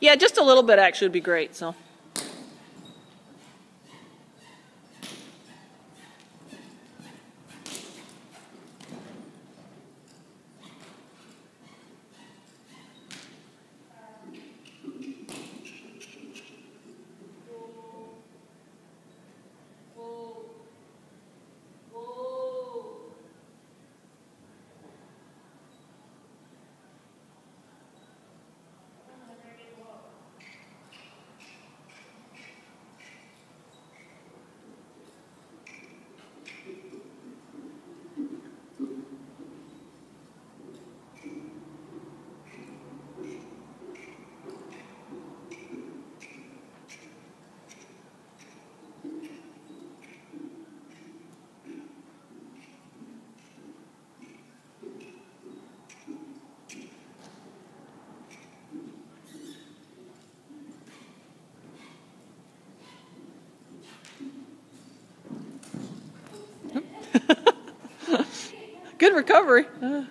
Yeah, just a little bit actually would be great, so. Good recovery. Uh.